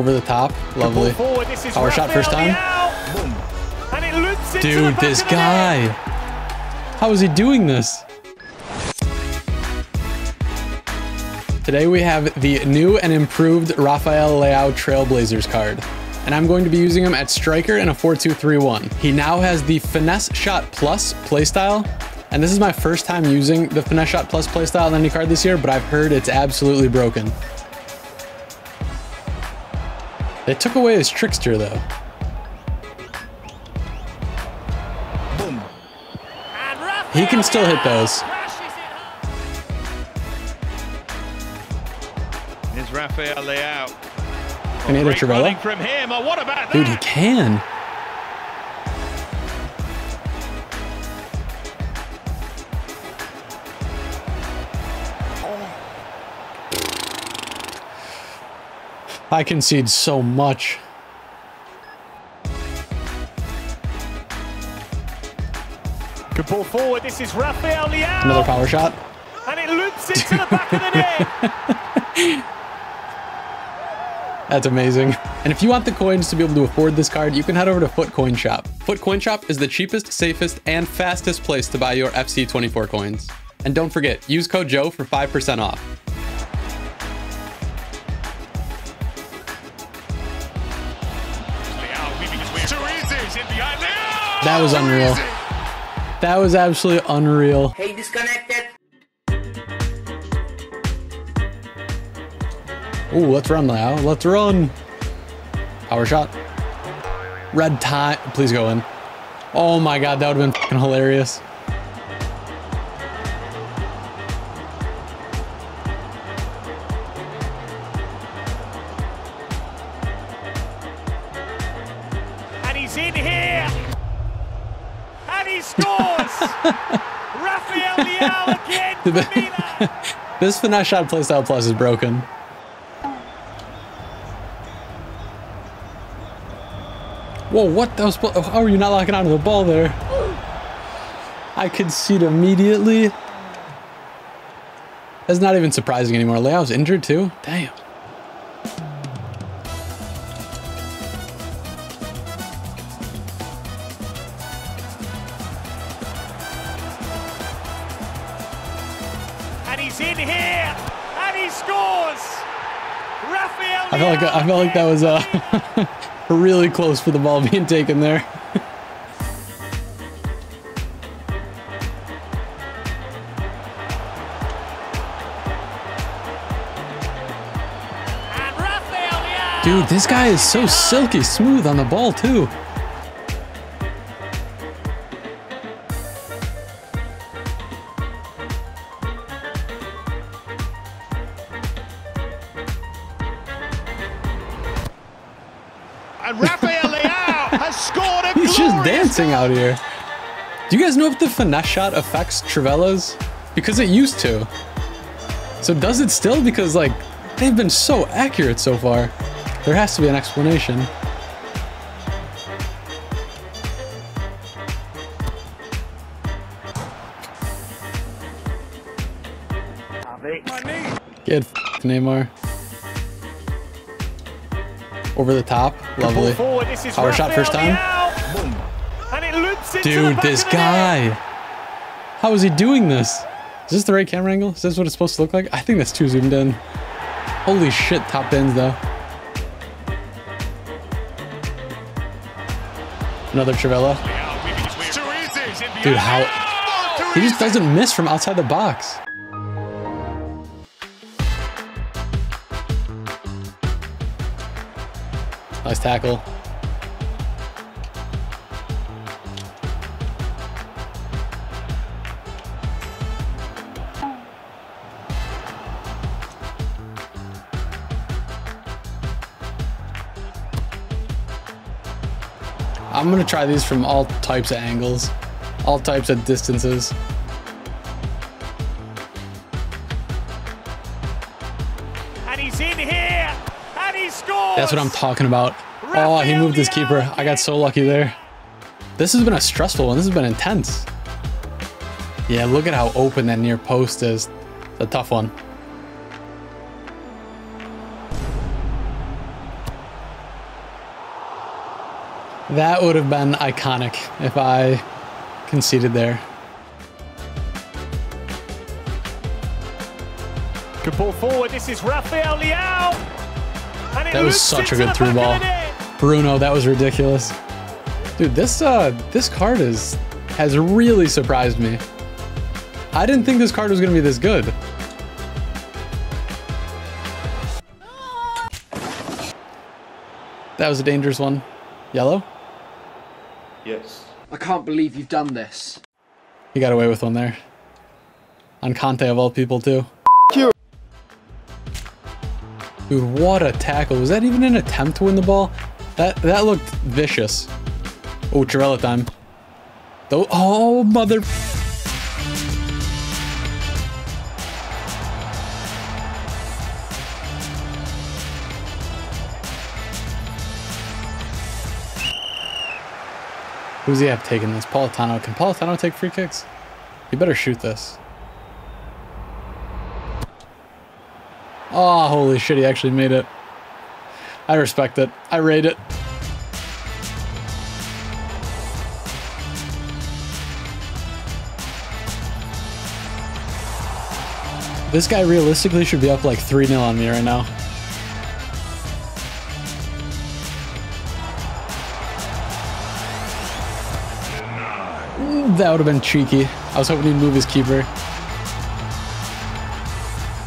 Over the top. Lovely. Forward, Power shot first time. And it loops Dude, this guy. How is he doing this? Today we have the new and improved Rafael Leao Trailblazers card. And I'm going to be using him at striker in a 4-2-3-1. He now has the Finesse Shot Plus playstyle. And this is my first time using the Finesse Shot Plus playstyle on any card this year, but I've heard it's absolutely broken. They took away his Trickster though. And He can still hit those. Crashes it Here's Rafael Leao. Can he hit a Great from him. Oh, what about Dude, he can. I concede so much. Good ball forward. This is Rafael Leao. Another power shot. And it loops into the back of the net. That's amazing. And if you want the coins to be able to afford this card, you can head over to FUT Coin Shop. FUT Coin Shop is the cheapest, safest, and fastest place to buy your FC24 coins. And don't forget, use code Joe for 5% off. That was unreal. That was absolutely unreal. Hey, disconnected. Ooh, let's run now. Let's run. Power shot. Red tie. Please go in. Oh my god, that would have been fucking hilarious. Rafael Leao again. This finesse shot playstyle plus is broken. Whoa, what? That was, oh, how are you not locking onto the ball there? I concede immediately. That's not even surprising anymore. Leao's injured too? Damn. And he's in here. And he scores. Rafael I felt like I felt like that was uh, really close for the ball being taken there. And Rafael Leao. Dude, this guy is so silky smooth on the ball too. And Rafael Leao has scored a He's just glorious dancing out here. Do you guys know if the finesse shot affects Trivelas? Because it used to. So does it still? Because like they've been so accurate so far. There has to be an explanation. Get f***ed, Neymar. Over the top. Lovely. Ball forward. This is Power shot first time. Leao. And it loops into the Dude, this of the net. guy. How is he doing this? Is this the right camera angle? Is this what it's supposed to look like? I think that's too zoomed in. Holy shit, top bins though. Another Trivela. Leao weaving his way. Too easy. He's in behind Dude, how- oh, He just doesn't miss from outside the box. Nice tackle. I'm gonna try these from all types of angles, all types of distances. That's what I'm talking about. Oh, he moved his keeper. I got so lucky there. This has been a stressful one. This has been intense. Yeah, look at how open that near post is. It's a tough one. That would have been iconic if I conceded there. Good ball forward. This is Rafael Leao. And it That was such a good through ball. of the net. Bruno, that was ridiculous. Dude, this uh this card is has really surprised me. I didn't think this card was gonna be this good. That was a dangerous one. Yellow? Yes. I can't believe you've done this. He got away with one there. On Conte of all people too. Dude, what a tackle. Was that even an attempt to win the ball? That that looked vicious. Oh, Trivela time. Oh mother Who's he have taking this? Politano. Can Politano take free kicks? You better shoot this. Oh, holy shit, he actually made it. I respect it. I rate it. This guy realistically should be up like 3 0 on me right now. That would have been cheeky. I was hoping he'd move his keeper.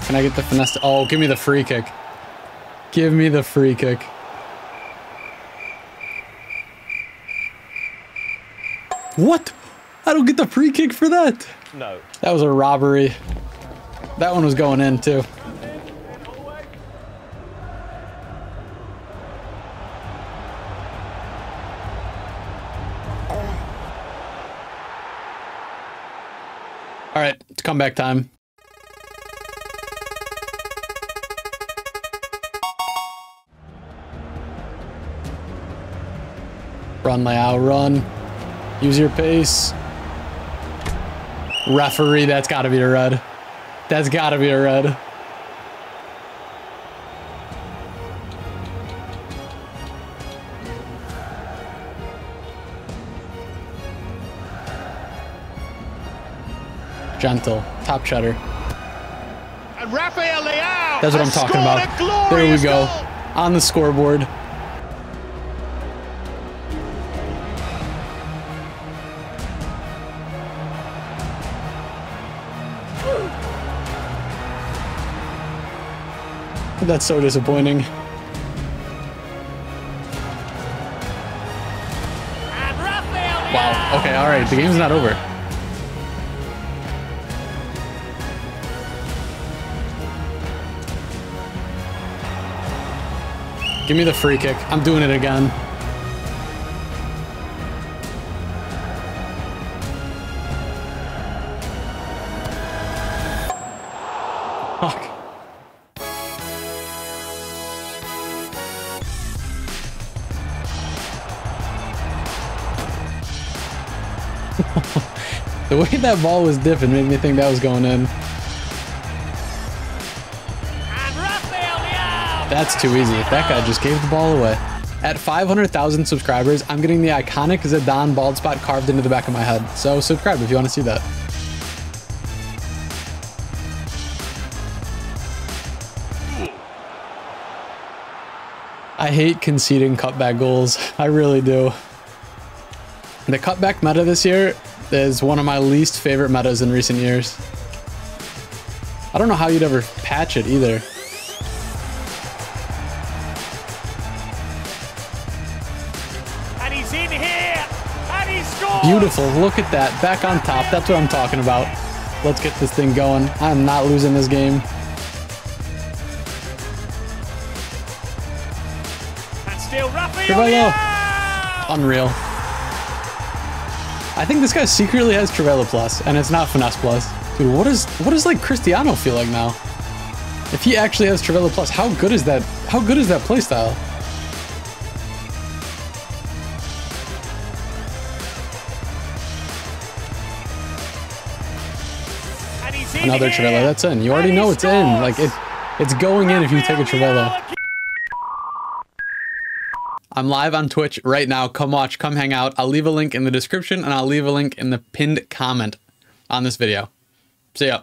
Can I get the finesse? Oh, give me the free kick. Give me the free kick. What? I don't get the free kick for that. No. That was a robbery. That one was going in too. All right, it's comeback time. Run, Leao, run. Use your pace. Referee, that's got to be a red. That's got to be a red. Gentle, top cheddar. And Rafael Leao. That's what I'm talking about. There we go. goal. On the scoreboard. That's so disappointing. And Rafael Leao. Wow. Okay, all right. The game's not over. Give me the free kick. I'm doing it again. The way that ball was dipping made me think that was going in. And Rafael Leao. That's too easy. That guy just gave the ball away. At 500,000 subscribers, I'm getting the iconic Zidane bald spot carved into the back of my head. So subscribe if you want to see that. I hate conceding cutback goals. I really do. The cutback meta this year is one of my least favorite metas in recent years. I don't know how you'd ever patch it either. And he's in here. And he scores. Beautiful. Look at that. Back on top. That's what I'm talking about. Let's get this thing going. I'm not losing this game. And still Rafael Unreal. I think this guy secretly has Trivela Plus, and it's not Finesse Plus. Dude, what is what does like Cristiano feel like now? If he actually has Trivela Plus, how good is that? How good is that playstyle? Another here. Trivela. That's in. You already know it's in. Like it, it's going in if you take a Rafael Trivela. I'm live on Twitch right now. Come watch, come hang out. I'll leave a link in the description and I'll leave a link in the pinned comment on this video. See ya.